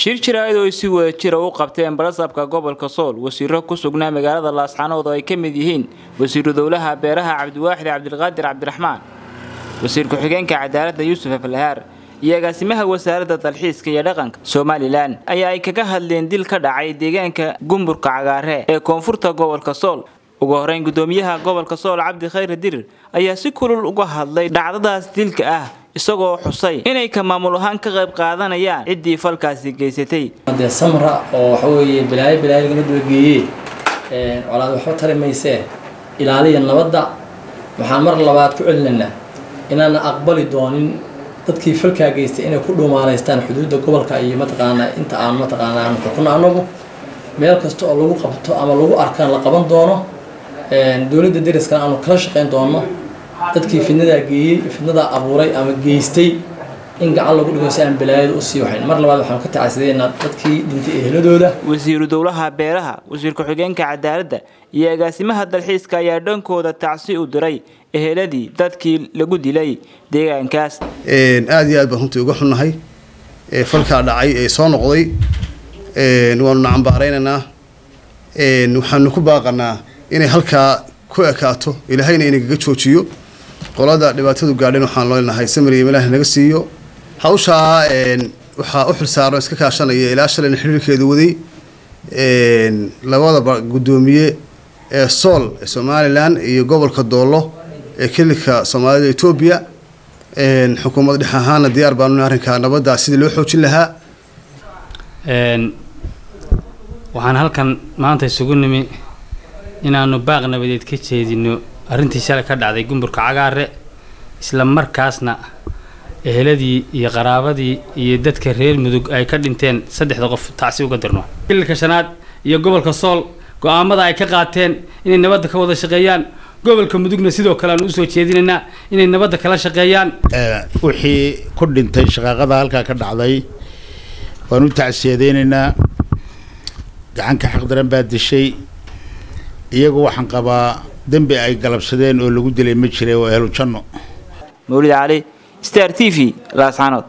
shir jiraayad oo ay si wada jira u qabteen barasabka gobolka sool wasiiro ku sugnaa magaalada laascanood oo ay ka mid yihiin wasiiru dowlaha beeraha cabdiwaaxid cabdilqaadir cabdiraxmaan wasiir ku-xigeenka cadaaladda yuusuf aflahaar iyo agaasimaha wasaaradda dalxiiska iyo dhaqanka somalilan ayaa ay kaga hadleen dil ka dhacay deegaanka gumburka cagaare ee koonfurta gobolka sool. Ugu horeyn gudoomiyaha gobolka sool cabdi khayre dirir ayaa si kulul uga hadlay dhacdadaas dilka ah isagoo xusay inay ka maamul ahaan ka qayb qaadanayaan ciddii falkaasi geysatay. Dee samra oo waxa weeye balaayo balaayo lagama dabageeye colaad waxba tari maysee ilaaliya nabadda waxaan mar labaad ku celinaynaa inaana aqbali doonin dadkii falkaa geystay inay ku dhuumaalaystaan xuduudda gobolka iyo mataqaanaa inta aan mataqaanaa aanu xukuna anagu meel kasta oo lagu qabto ama lagu arkaan la qaban doono dowladda deriskana aanu kala shaqayn doono dadkii fidnadaa geeyey fidnadaa abuuray ama geystay in gacan lagu dhigo si aan balaayada u sii waxayn. Mar labaad waxaanu ka tacasideynaa dadkii dhintay eheladooda wasiiru dowlaha beeraha wasiir ku-xigeenka cadaaladda iyo agaasimaha dalxiiska ayaa dhankooda tacsi u diray eheladii dadkii lagu dilay deegaankaas. Aada iyo aad baan runtii uga xunnahay. Falkaa dhacay ee soo noqday. Waanu nacambaaraynaynaa waxaanu ku baaqanaa inay halkaa ku ekaato ilaahayna inagaga joojiyo qolada dhibaatadu gaadheen waxaan leenahay samariya ilaah naga siiyo. Hawshaa waxaa u xilsaaran iska kaashanaya ilaa shalayna xiriirkeedu waday labadaba guddoomiye ee sool ee somalilan iyo gobolka doolo ee kelika soomaalida etoobiya xukuumad dhex ahaana diyaar baanu arrinkaa nabaddaa sidii loo xoojin lahaa? Waxaan halkan maanta isugu nimi inaanu baaq nabadeed ka jeedino arrintii shalay ka dhacday gumburka cagaare isla markaasna eheladii iyo qaraabadii iyo dadka reer mudug ay ka dhinteen saddexda qof tacsi uga dirno kililka shanaad iyo gobolka sool go'aamada ay ka qaateen inay nabadda ka wada shaqeeyaan gobolka mudugna sidoo kale aanu u soo jeedinaynaa inay nabadda kala shaqeeyaan. Wixii ku dhintay shaqaaqada halkaa ka dhacday waan u tacsiyadeynaynaa gacanka xaqdaran baa dishay iyagu waxaan qabaa dembi ay galabsadeen oo lagu dilay ma jire waa helu janno. Mawlid cali star t v laascanood